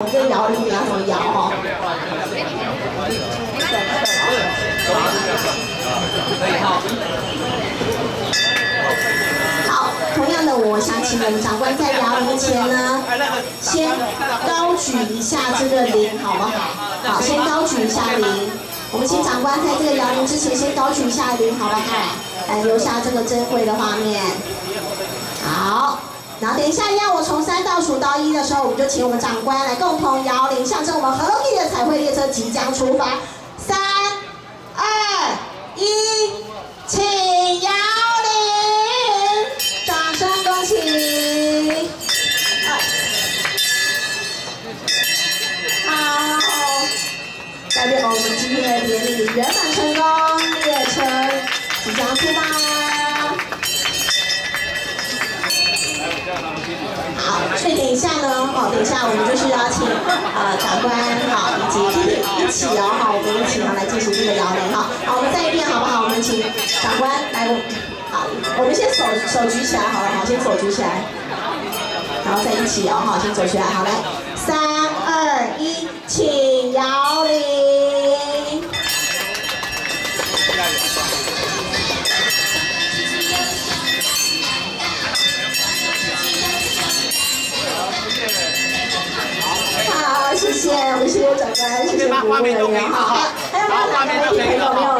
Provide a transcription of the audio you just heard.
我们这个摇铃你要怎么摇？好，同样的，我想请我们长官在摇铃前呢，先高举一下这个铃，好不好？好，先高举一下铃。我们请长官在这个摇铃之前，先高举一下铃，好不好？来留下这个珍贵的画面。好，然后等一下一样，我从三倒数到一的时候，我们就请我们长官来共同摇铃，象征我们合力的彩绘列车即将出发。三、二、一，请摇铃，掌声恭喜！好，代表我们今天的典礼圆满成功，下呢，好，等一下我们就是邀请呃长官好以及 Kitty 一起摇，好，我们一起哦来进行这个摇铃哈。好，我们再一遍好不好？我们请长官来，好，我们先手手举起来好了，好，先手举起来，然后再一起摇哈，先走起来，好来，好，谢谢，我们谢谢长官，谢谢服务人员，好，还有没有哪个媒体朋友没有